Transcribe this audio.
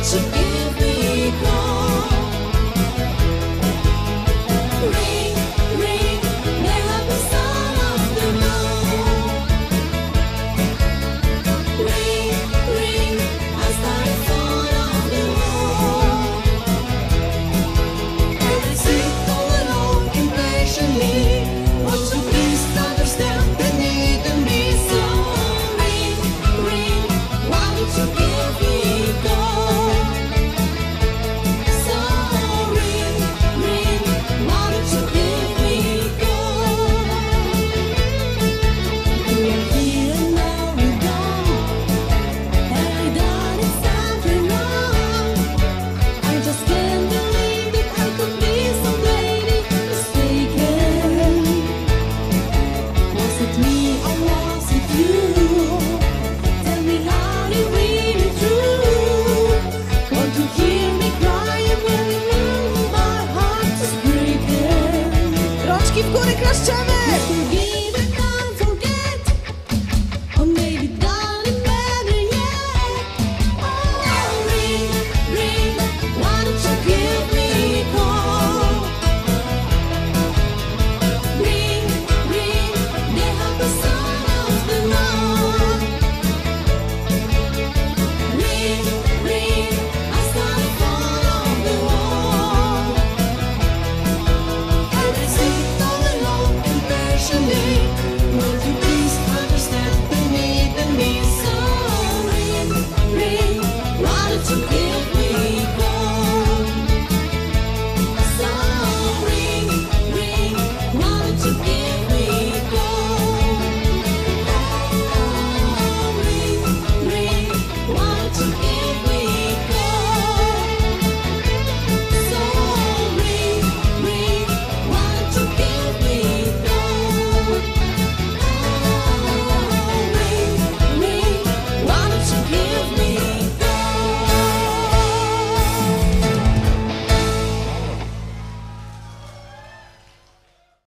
to give me Rączki w górę klaszczemy! to be